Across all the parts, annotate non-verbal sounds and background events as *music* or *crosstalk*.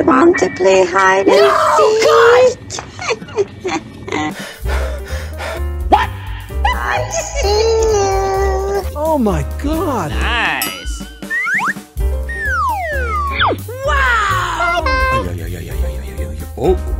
you want to play hide no, and seek? God! *laughs* what? I see you. Oh my god. Nice. wow! Oh.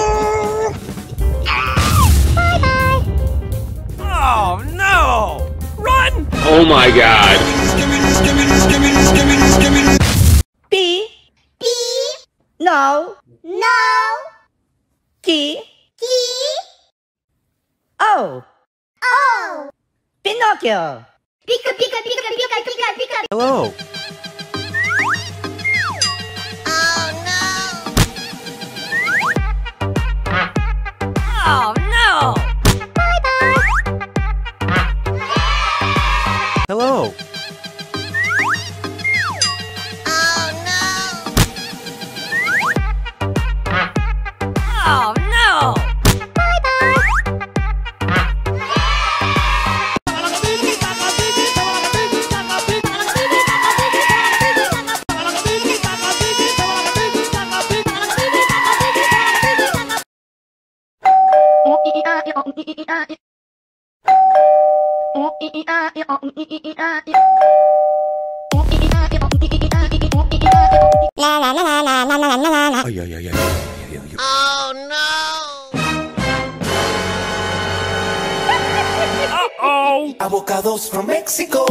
Oh my god. B. B. No. No. T. T. O. O. Pinocchio. Pika pika pika pika pika pika. hello! Ay, ay, ay, ay. Oh no. Uh oh. Avocados from Mexico.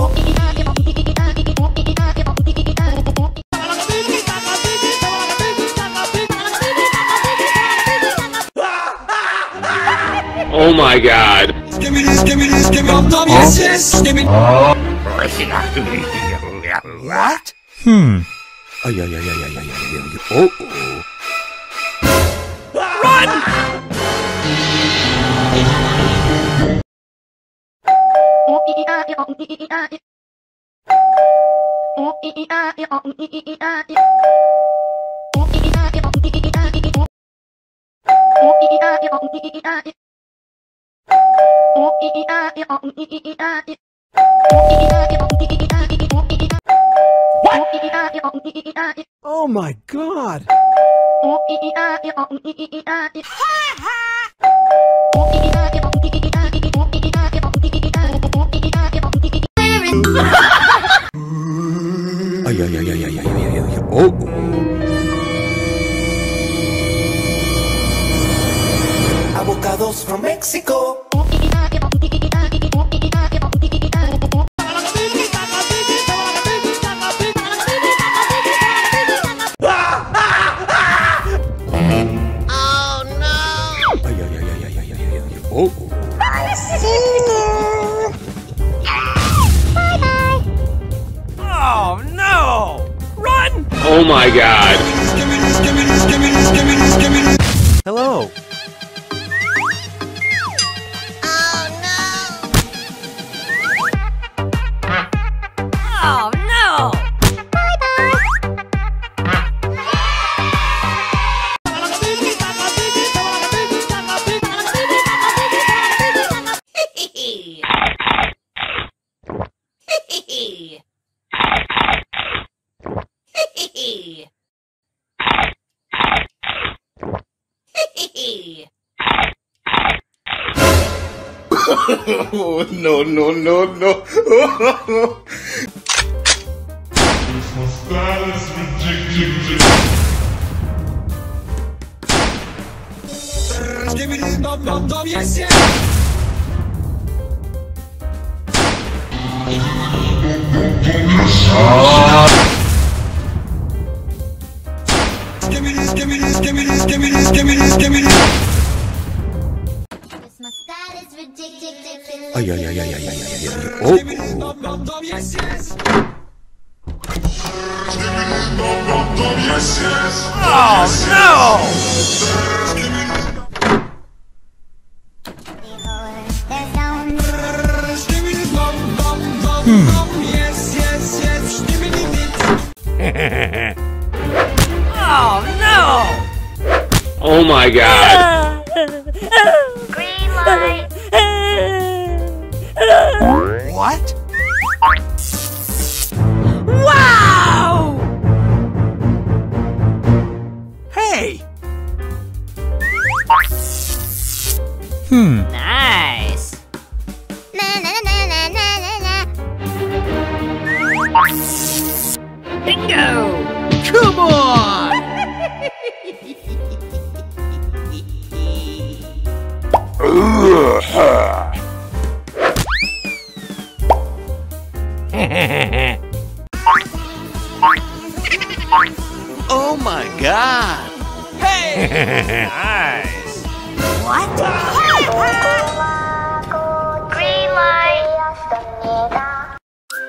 Oh my god. Give me this, give me this, give me What? Hmm. Oh. Oh, oh. Run! Oh, what? Oh my god! Oh. From Mexico. Oh, oh my god. Hello. oh, no, no, no, no. Give me this. Give me this, give me this, give me this, give me this, give me this, give me this. Aïe aïe aïe aïe aïe aïe aïe Oh, oh no! oh no! Oh my god! Hmm. Nice! Na na na na na na na. Bingo! Come on! *laughs* oh my god! Hey! *laughs* Nice!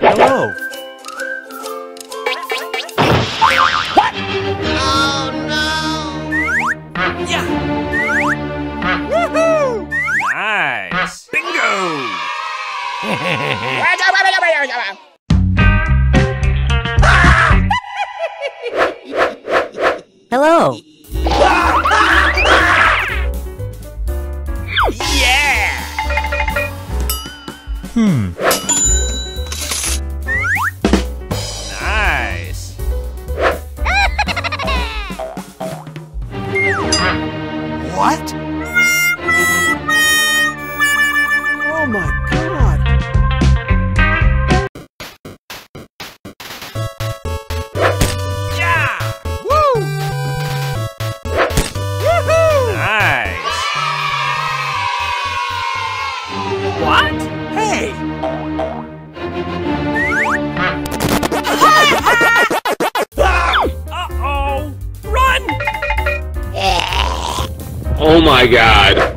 Hello. What? Oh no. Yeah. Woohoo! Nice. Bingo. Hello. Oh my god.